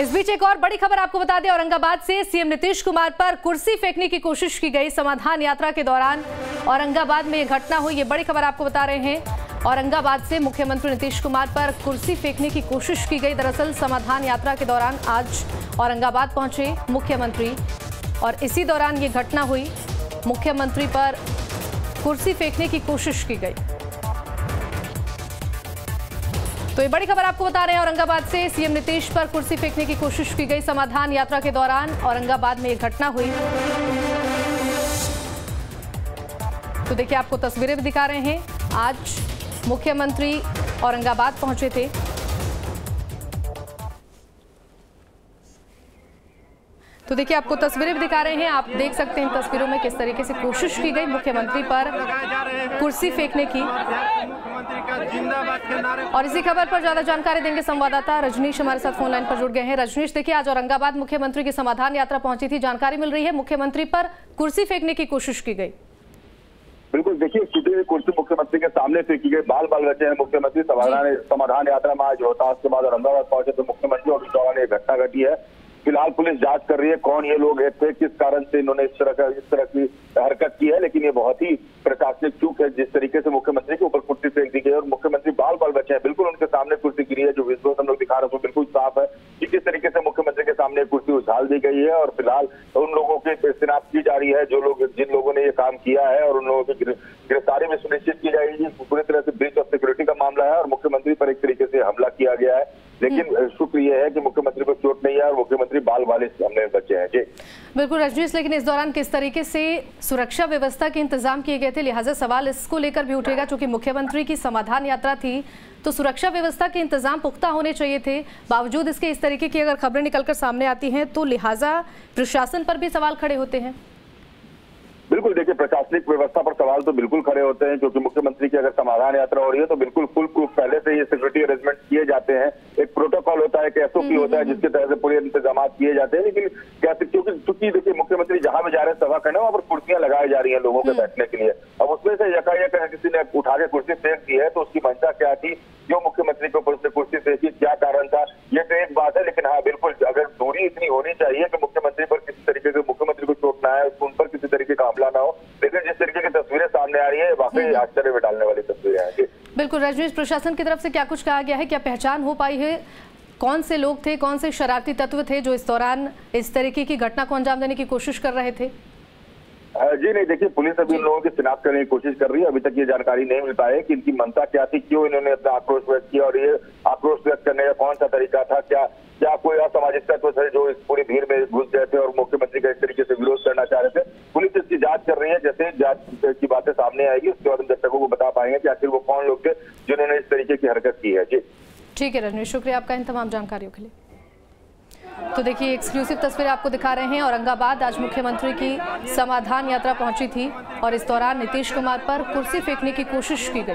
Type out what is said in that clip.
इस बीच एक और बड़ी खबर आपको बता दें, औरंगाबाद से सीएम नीतीश कुमार पर कुर्सी फेंकने की कोशिश की गई समाधान यात्रा के दौरान। औरंगाबाद में यह घटना हुई, ये बड़ी खबर आपको बता रहे हैं। औरंगाबाद से मुख्यमंत्री नीतीश कुमार पर कुर्सी फेंकने की कोशिश की गई। दरअसल समाधान यात्रा के दौरान आज औरंगाबाद पहुँचे मुख्यमंत्री और इसी दौरान ये घटना हुई। मुख्यमंत्री पर कुर्सी फेंकने की कोशिश की गई। तो ये बड़ी खबर आपको बता रहे हैं, औरंगाबाद से सीएम नीतीश पर कुर्सी फेंकने की कोशिश की गई समाधान यात्रा के दौरान। औरंगाबाद में ये घटना हुई। तो देखिए, आपको तस्वीरें भी दिखा रहे हैं। आज मुख्यमंत्री औरंगाबाद पहुँचे थे। तो देखिए, आपको तस्वीरें भी दिखा रहे हैं। आप देख सकते हैं इन तस्वीरों में किस तरीके से कोशिश की गई मुख्यमंत्री पर कुर्सी फेंकने की। और इसी खबर पर ज़्यादा जानकारी देंगे संवाददाता रजनीश हमारे साथ फ़ोन लाइन पर जुड़ गए हैं। रजनीश देखिए आज औरंगाबाद मुख्यमंत्री की समाधान यात्रा पहुँची थी जानकारी मिल रही है। मुख्यमंत्री पर कुर्सी फेंकने की कोशिश की गई। बिल्कुल देखिए छुट्टी हुई कुर्सी मुख्यमंत्री के सामने फेंकी गई। बाल बाल बचे हैं मुख्यमंत्री समाधान समाधान यात्रा में आज रोहतास के बाद औरंगाबाद पहुँचे तो मुख्यमंत्री और दौरान ये घटना घटी है। फ़िलहाल पुलिस जाँच कर रही है कौन ये लोग थे किस कारण से इन्होंने इस तरह का इस तरह की हरकत की है लेकिन ये बहुत ही प्रशासनिक चूक है जिस तरीके से मुख्यमंत्री के ऊपर और मुख्यमंत्री बाल बाल बचे हैं। बिल्कुल उनके सामने कुर्सी गिरी है, जो विजुअल हम लोग दिखा रहे हैं बिल्कुल साफ़ है। कि किस तरीके से मुख्यमंत्री के सामने कुर्सी उछाल दी गई है और फ़िलहाल उन लोगों की शिनाख्त की जा रही है, जो लोग, जिन लोगों ने ये काम किया है और उन लोगों की गिरफ्तारी भी सुनिश्चित की जाएगी। पूरी तरह से ब्रीच ऑफ़ सिक्योरिटी का मामला है और मुख्यमंत्री पर एक तरीके से हमला किया गया है। लेकिन शुक्र यह है कि मुख्यमंत्री को चोट नहीं है और मुख्यमंत्री बाल इस हमले बचे हैं। जी। बिल्कुल रजनीश लेकिन इस दौरान किस तरीके से सुरक्षा व्यवस्था के इंतज़ाम किए गए थे? लिहाजा सवाल इसको लेकर भी उठेगा चूँकि मुख्यमंत्री की समाधान यात्रा थी तो सुरक्षा व्यवस्था के इंतज़ाम पुख्ता होने चाहिए थे। बावजूद इसके इस तरीके की अगर खबरें निकलकर सामने आती हैं तो लिहाजा प्रशासन पर भी सवाल खड़े होते हैं। बिल्कुल देखिए प्रशासनिक व्यवस्था पर सवाल तो बिल्कुल खड़े होते हैं क्योंकि मुख्यमंत्री की अगर समाधान यात्रा हो रही है तो बिल्कुल फुल प्रूफ पहले से ये सिक्योरिटी अरेंजमेंट किए जाते हैं। होता है एक एसओपी होता है जिसके तहत से पूरे इंतज़ाम किए जाते हैं लेकिन कैसे क्योंकि चूँकि देखिए मुख्यमंत्री जहाँ भी जा रहे हैं सभा करने वहाँ पर कुर्सियाँ लगाई जा रही है लोगों के बैठने के लिए। अब उसमें से यकायक किसी ने उठा के कुर्सी फेंक दी है तो उसकी मंशा क्या थी? जो मुख्यमंत्री के उसने कुर्सी फेंकी क्या कारण था? ये तो एक बात है लेकिन हाँ बिल्कुल अगर दूरी इतनी होनी चाहिए कि मुख्यमंत्री पर किसी तरीके से मुख्यमंत्री को चोट ना आए उन पर किसी तरीके का हमला ना हो लेकिन जिस तरीके की तस्वीरें सामने आ रही है वाकई आश्चर्य में डालने वाली तस्वीरें हैं। बिल्कुल रजनीश प्रशासन की तरफ़ से क्या कुछ कहा गया है? क्या पहचान हो पाई है? कौन से लोग थे, कौन से शरारती तत्व थे जो इस दौरान इस तरीके की घटना को अंजाम देने की कोशिश कर रहे थे? जी नहीं, देखिए, पुलिस अभी इन लोगों की शिनाख्त करने की कोशिश कर रही है। अभी तक ये जानकारी नहीं मिल पाई है कि इनकी मंशा क्या थी, क्यों इन्होंने अपना आक्रोश व्यक्त किया और ये आक्रोश व्यक्त करने का कौन सा तरीका था, क्या क्या कोई असामाजिक तत्व थे जो इस पूरी भीड़ में घुस गए थे और मुख्यमंत्री का इस तरीके से विरोध करना चाह रहे थे? पुलिस इसकी जाँच कर रही है, जैसे जाँच की बातें सामने आएगी, उसके बाद हम दर्शकों को बता पाएँगे कि आखिर वो कौन लोग थे जिन्होंने इस तरीके की हरकत की है। जी। ठीक है रजनीश शुक्रिया आपका इन तमाम जानकारियों के लिए। तो देखिए एक्सक्लूसिव तस्वीरें आपको दिखा रहे हैं, औरंगाबाद आज मुख्यमंत्री की समाधान यात्रा पहुँची थी और इस दौरान नीतीश कुमार पर कुर्सी फेंकने की कोशिश की गई।